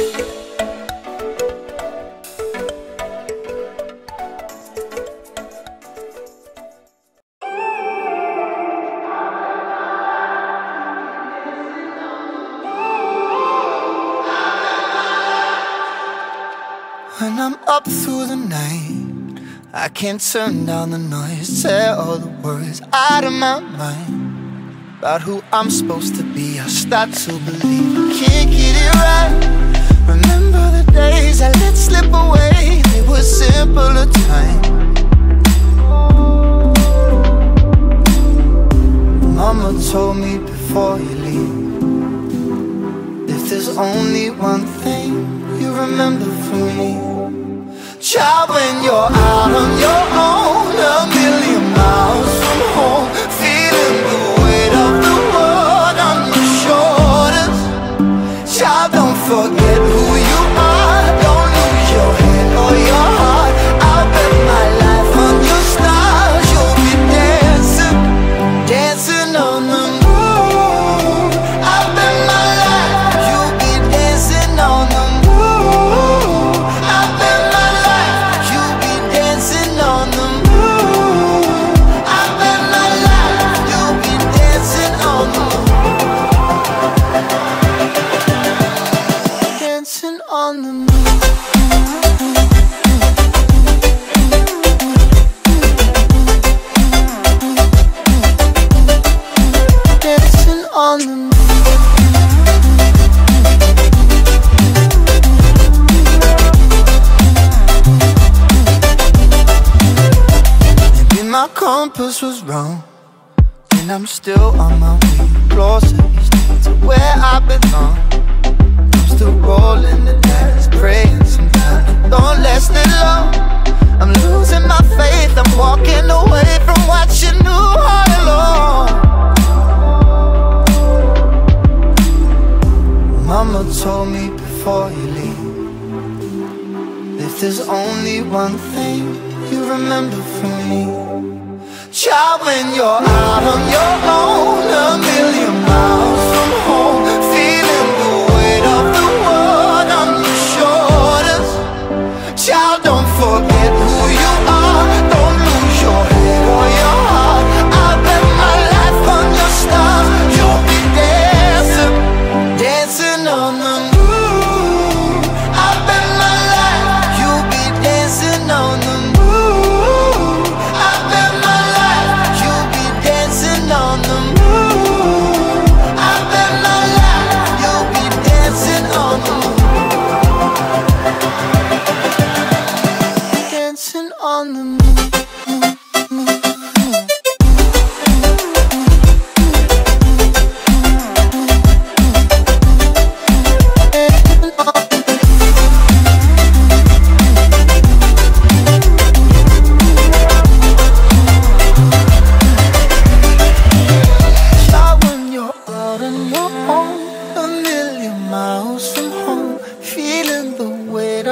When I'm up through the night, I can't turn down the noise. Tear all the words out of my mind about who I'm supposed to be. I start to believe there's only one thing you remember from me. Child, when you're out on your own A million miles from home Feeling the weight of the world on your shoulders. Child, don't forget on the moon. Maybe my compass was wrong, and I'm still on my way told me before you leave. If there's only one thing you remember from me Child, when you're out on your own